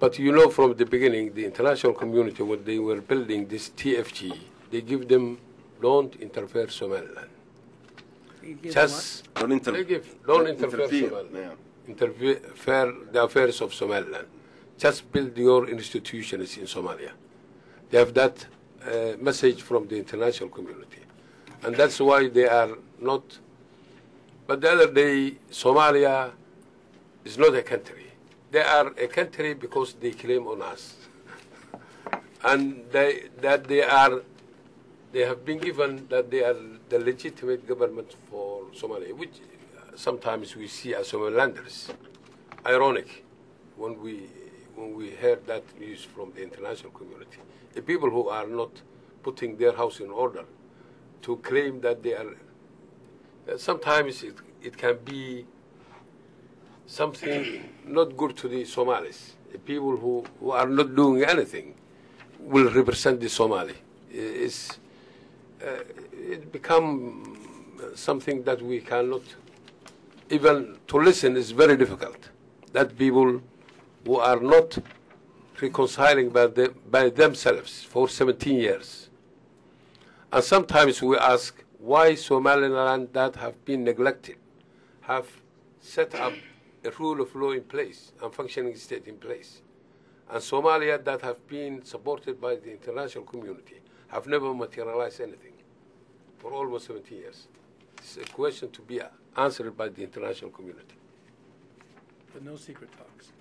But you know from the beginning, the international community, when they were building this TFG, they give them don't interfere Somaliland. Just Don't inter- they give don't interfere interfere, Somaliland. yeah. Interfere the affairs of Somaliland. Just build your institutions in Somalia. They have that uh, message from the international community, and that's why they are not. But the other day, Somalia is not a country. They are a country because they claim on us, and they, that they are they have been given that they are the legitimate government for Somalia, which sometimes we see as Somalilanders. Ironic when we when we heard that news from the international community. The people who are not putting their house in order to claim that they are. Sometimes it, it can be something not good to the Somalis. The people who, who are not doing anything will represent the Somali. It's, uh, it become something that we cannot even to listen is very difficult. That people who are not reconciling by, them, by themselves for 17 years. And sometimes we ask why Somaliland that have been neglected have set up a rule of law in place and functioning state in place. And Somalia that have been supported by the international community have never materialized anything for almost 17 years. It's a question to be answered by the international community. But no secret talks.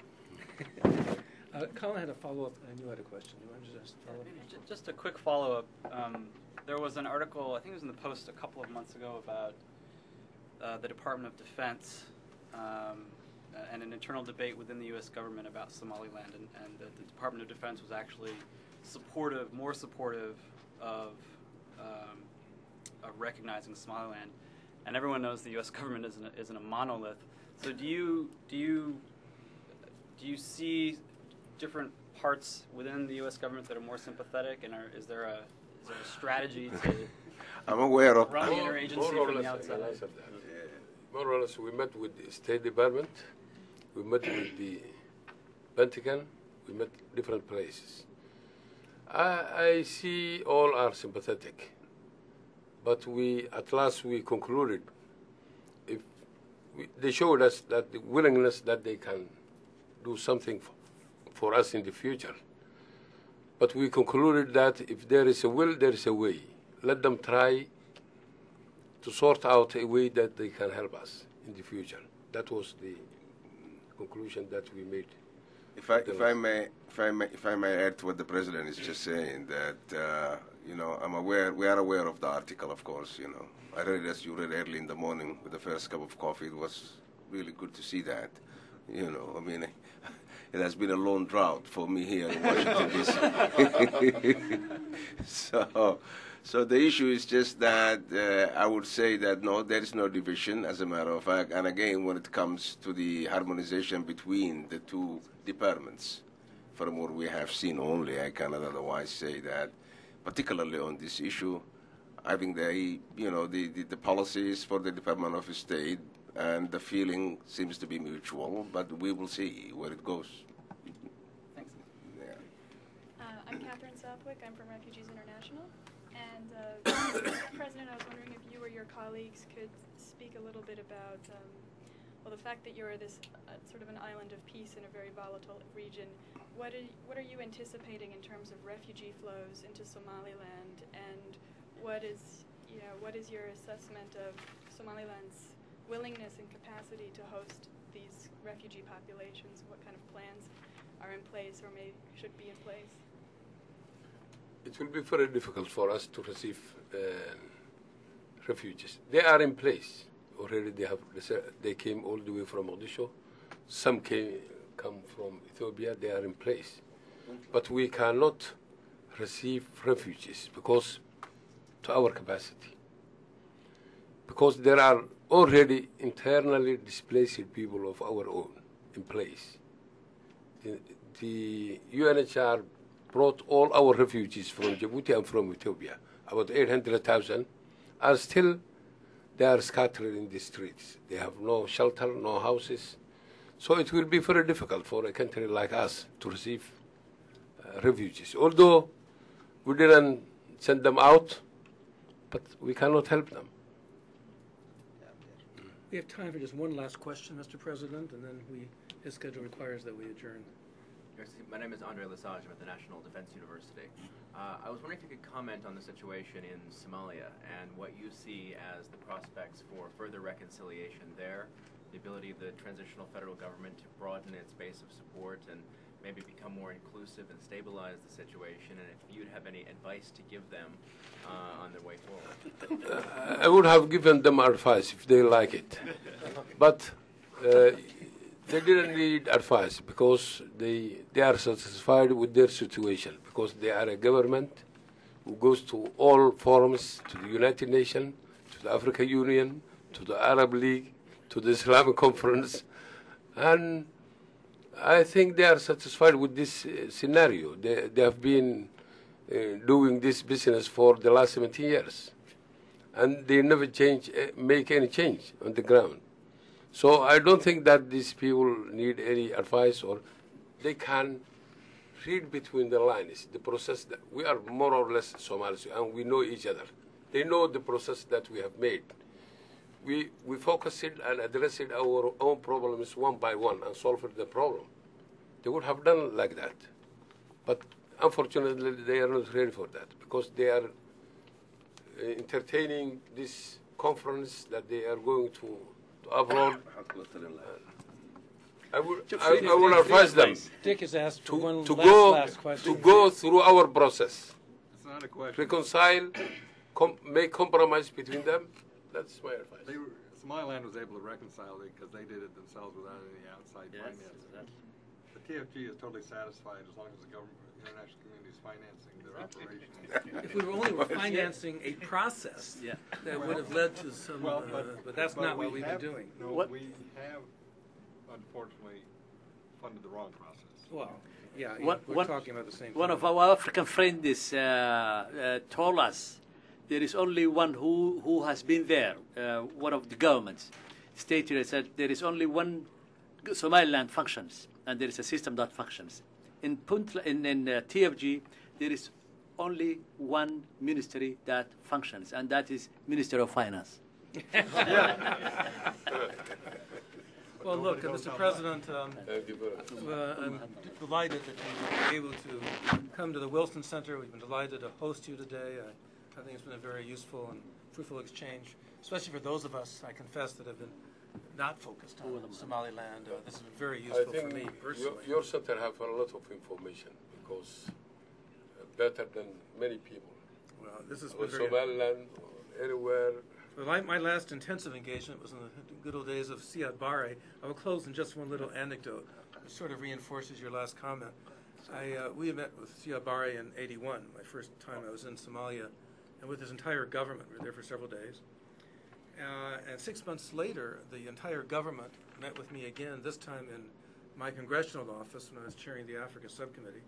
uh, Colin had a follow-up, and you had a question. You wanted to just follow up? Maybe Just a quick follow-up. Um, there was an article, I think it was in the Post a couple of months ago, about uh, the Department of Defense um, and an internal debate within the U.S. government about Somaliland, and, and that the Department of Defense was actually supportive, more supportive of, um, of recognizing Somaliland. And everyone knows the U.S. government isn't a, isn't a monolith. So do you do you do you see different parts within the U.S. government that are more sympathetic, and are, is there a is there a strategy to I'm aware of. run the More- interagency more or from the less, I outside? can answer. More or less, we met with the State Department, we met with the Pentagon, we met different places. I, I see all are sympathetic, but we at last we concluded if we, they showed us that the willingness that they can do something f- for us in the future. But we concluded that if there is a will, there is a way. Let them try to sort out a way that they can help us in the future. That was the conclusion that we made. If I, if I may, if I may, if I may add to what the president is just saying, that uh, you know, I'm aware, we are aware of the article, of course. You know, I read it as you read early in the morning with the first cup of coffee. It was really good to see that. You know, I mean, it has been a long drought for me here in Washington D.C. so, so the issue is just that uh, I would say that no, there is no division, as a matter of fact. And again, when it comes to the harmonization between the two departments, from what we have seen only, I cannot otherwise say that, particularly on this issue, I think they, you know, the, the, the policies for the Department of State and the feeling seems to be mutual, but we will see where it goes. Thanks. Yeah. Uh, I'm Catherine Southwick. I'm from Refugees International. And uh, President, I was wondering if you or your colleagues could speak a little bit about, um, well, the fact that you're this uh, sort of an island of peace in a very volatile region. What are, what are you anticipating in terms of refugee flows into Somaliland, and what is, you know, what is your assessment of Somaliland's willingness and capacity to host these refugee populations? What kind of plans are in place or may should be in place? It will be very difficult for us to receive uh, refugees. They are in place already. They have they came all the way from Mogadishu. Some came come from Ethiopia. They are in place, but we cannot receive refugees because to our capacity. Because there are already internally displaced people of our own in place. The, UNHR brought all our refugees from Djibouti and from Ethiopia, about 800,000, are still, they are scattered in the streets. They have no shelter, no houses. So it will be very difficult for a country like us to receive uh, refugees. Although we didn't send them out, but we cannot help them. We have time for just one last question, Mr. President, and then we, his schedule requires that we adjourn. My name is Andre Le Sage. I'm at the National Defense University. Uh, I was wondering if you could comment on the situation in Somalia and what you see as the prospects for further reconciliation there, the ability of the transitional federal government to broaden its base of support and maybe become more inclusive and stabilize the situation, and if you'd have any advice to give them uh, on their way. I would have given them advice if they like it. But uh, they didn't need advice because they, they are satisfied with their situation because they are a government who goes to all forums, to the United Nations, to the African Union, to the Arab League, to the Islamic Conference, and I think they are satisfied with this uh, scenario. They, they have been uh, doing this business for the last 17 years, and they never change, uh, make any change on the ground. So I don't think that these people need any advice, or they can read between the lines the process that we are more or less Somalis, and we know each other. They know the process that we have made. We we focused and addressed our own problems one by one and solved the problem. They would have done like that, but unfortunately they are not ready for that because they are Uh, entertaining this conference that they are going to, to abroad. I would, I, I will advise them Dick has asked for to, one to last, go last question. to go through our process, It's not a question. reconcile, com- make compromise between them. That's my advice. They were, Somaliland was able to reconcile it because they did it themselves without any outside financing. The TFG is totally satisfied as long as the government, international community is financing their operation. If we were only were financing a process Yeah. that would have led to some, Well, uh, but- but that's but not we what we've been have- doing. No, What- we have unfortunately funded the wrong process. Well, yeah, yeah, One- we're one- talking about the same One thing. of our African friends uh, uh, told us there is only one who, who has been there, uh, one of the governments stated that there is only one Somaliland functions and there is a system that functions. In, Puntla, in, in uh, TFG, there is only one ministry that functions, and that is Minister of Finance. Well, look, uh, Mr. President, um, uh, I'm delighted that you were able to come to the Wilson Center. We've been delighted to host you today. I, I think it's been a very useful and fruitful exchange, especially for those of us, I confess, that have been not focused on Somaliland. Uh, this has been very I useful for me your, personally. your center have a lot of information because uh, better than many people. Well, this is Or been very, Somaliland, or anywhere. Well, my, my last intensive engagement was in the good old days of Siad Barre. I will close in just one little anecdote, which sort of reinforces your last comment. I, uh, we met with Siad Barre in 81, my first time I was in Somalia, and with his entire government. We were there for several days. Uh, and six months later, the entire government met with me again, this time in my congressional office when I was chairing the Africa subcommittee.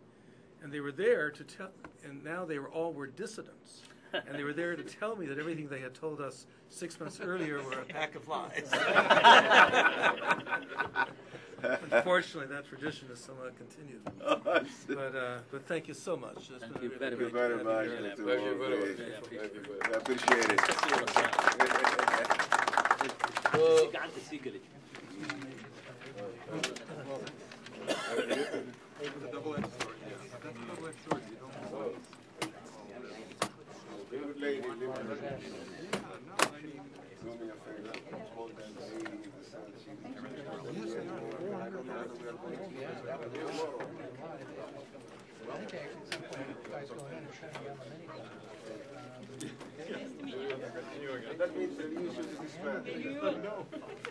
And they were there to tell, and now they were all were dissidents. And they were there to tell me that everything they had told us six months earlier were a pack of lies. Unfortunately, that tradition is somewhat continued. But, uh, but thank you so much. It's Thank been you really very great Thank to have much. here. Thank you very much. Thank you I appreciate it. It's a double-edged sword, yes. That's a double-edged sword. You don't. Good lady, live with us. No, I mean, Do me a favor. Hold that lady, that tomorrow. That means that you should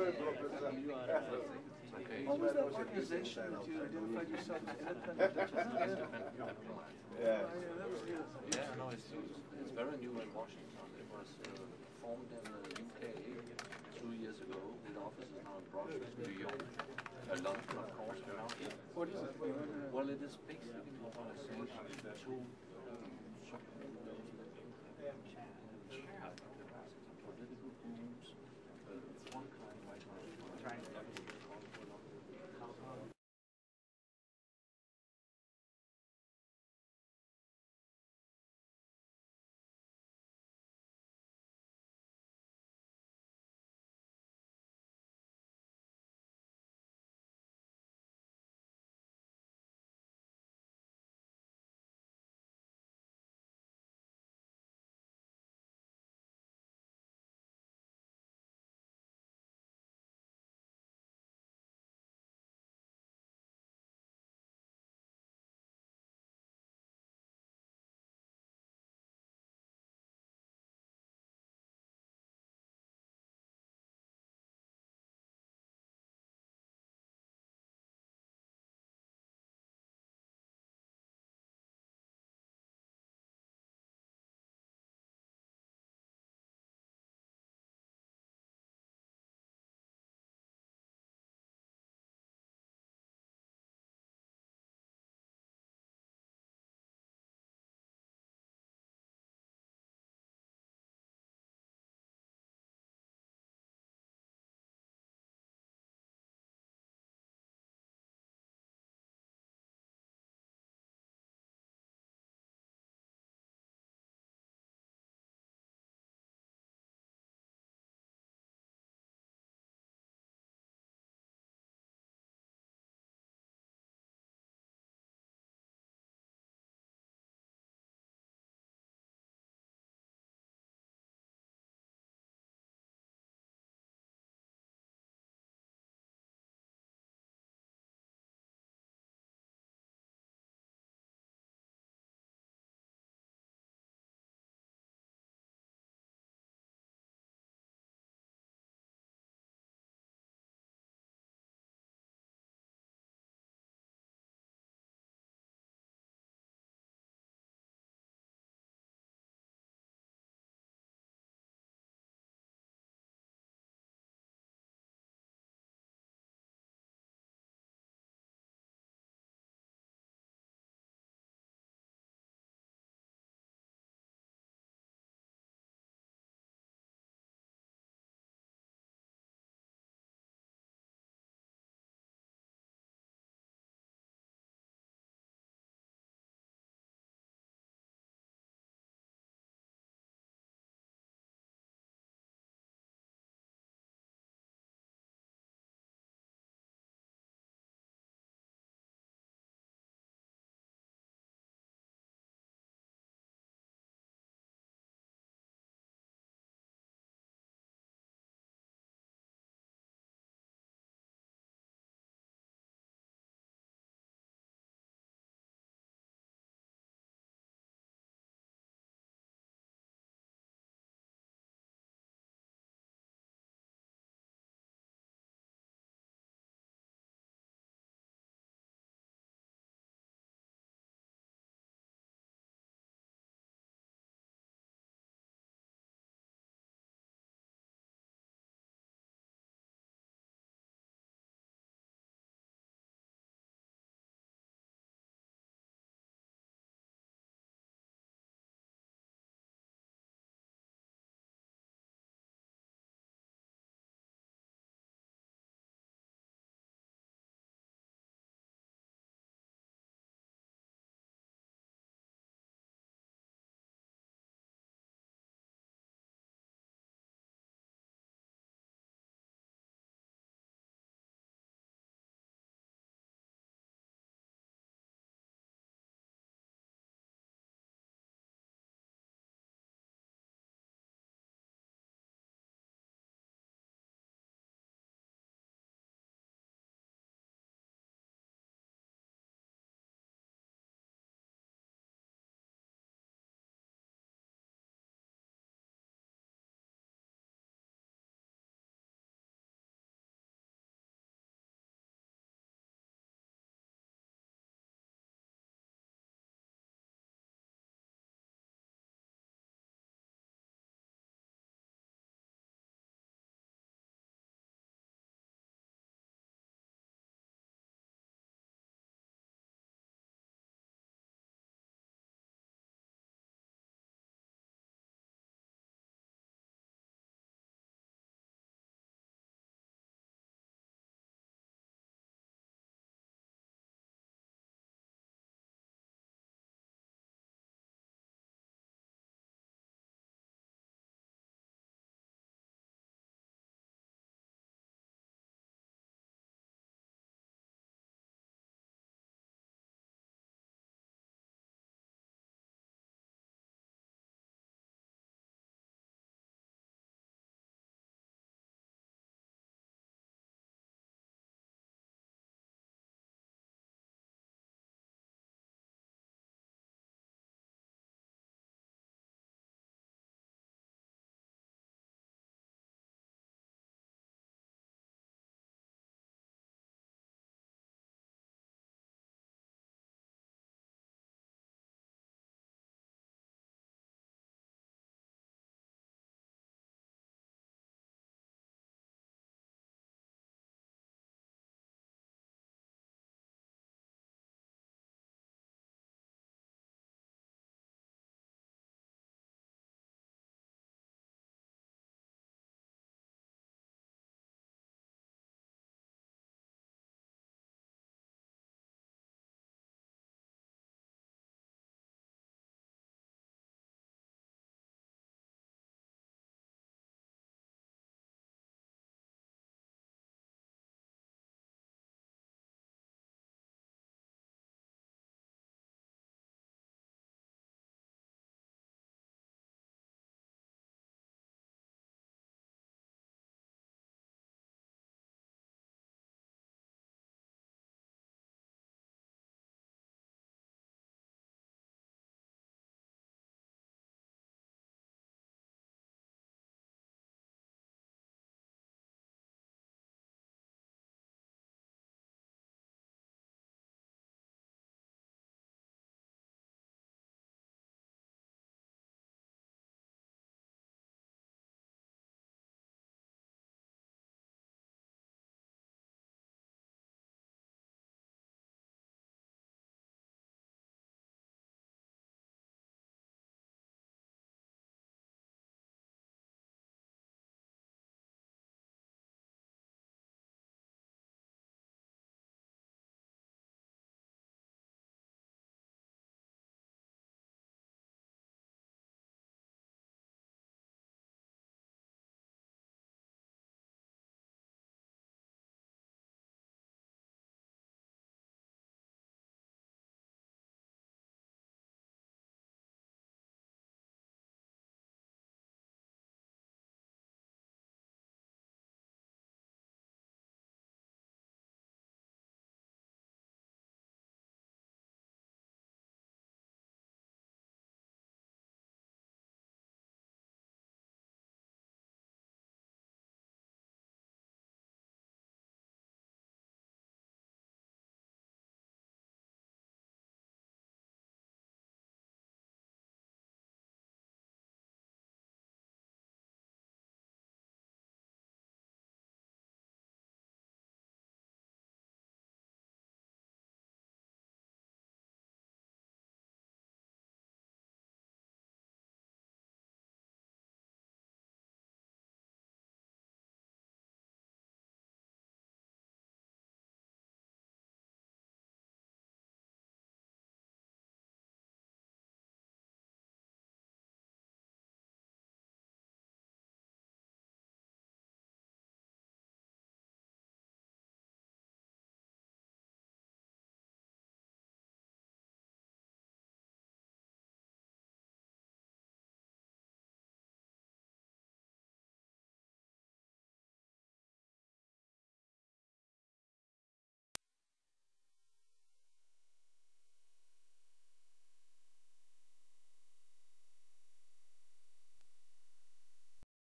What was that organization that you identified yourself as independent? Yeah. Yeah, no, it's, it's very new in Washington. It was uh, formed in the UK two years ago with offices now in Brussels, New York, uh, London, of course, here. What is it? Well, it is basically an organization to